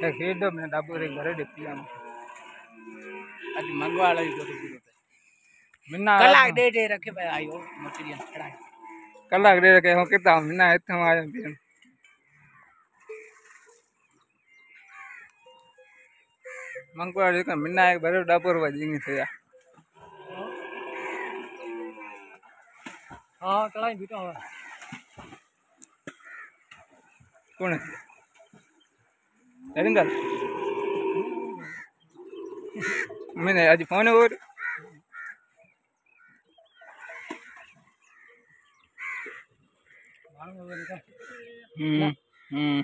હેડો મેં ડાબો રે ઘરે ડેપીયા આજ મંગવા લઈ ગયો મિના કલાક દે દે રખે ભાઈ આયો મટીરિયલ ખડાય કલાક દે રખે હું કેતા મિના એથમ આયા બેન મંગવા લઈ કે મિના એક ભરે ડાબોરવા જીંગી થયા હા કળાઈ બીટો હવે કોણ नरेंद्र। मैंने आज फ़ोन और हम्म हम्म।